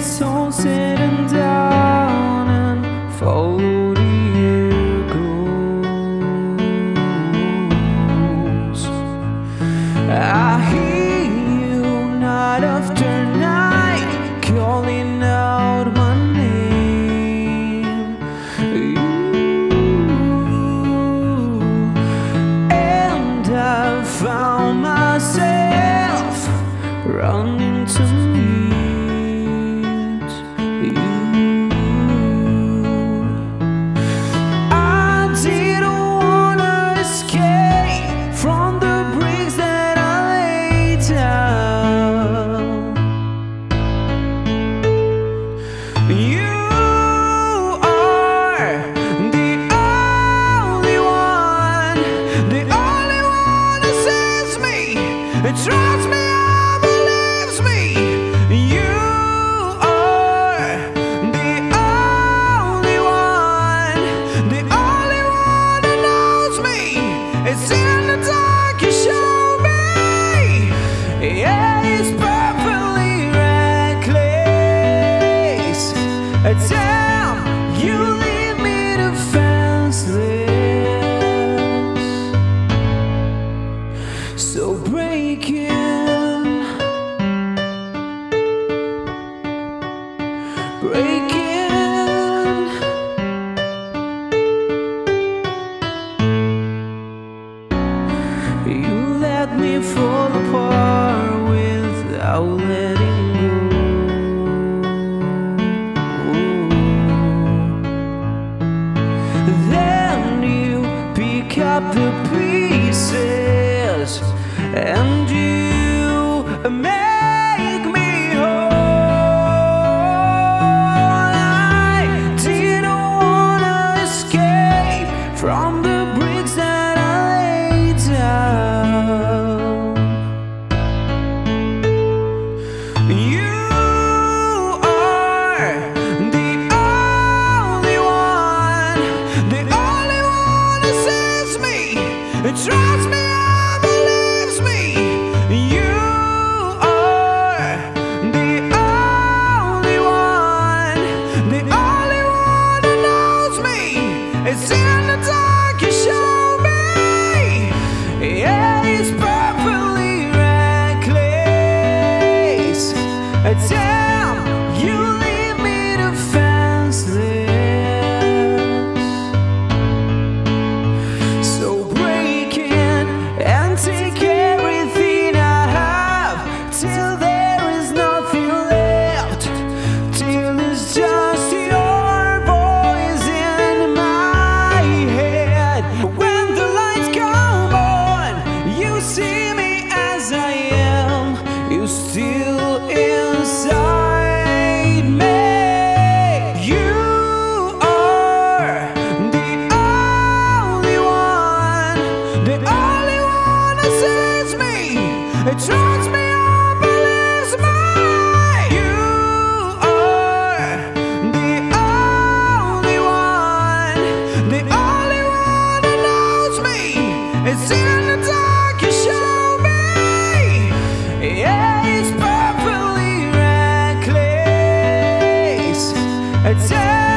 it's all said and done and follow the echoes I hear you night after night calling out my name. You and I found myself running to breaking. You let me fall apart without letting go. Then you pick up the pieces and you. Amazing. from the bricks that I laid down. You are the only one, the only one that saves me. Trust me. It's